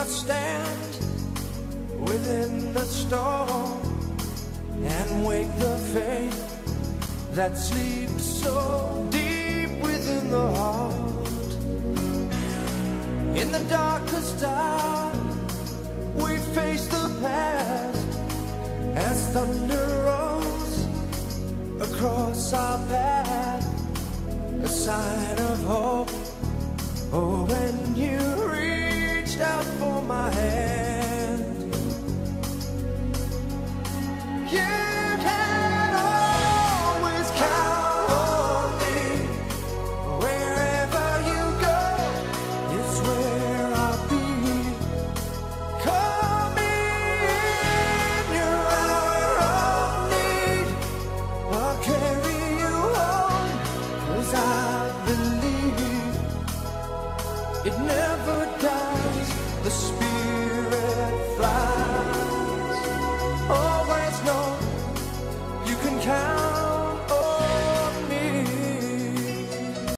but stand within the storm and wake the faith that sleeps so deep within the heart. In the darkest hour, we face the past as thunder rolls across our path. for my hand. You can always count on me. Wherever you go, it's where I'll be. Call me in your hour of need. I'll carry you home, cause I believe it never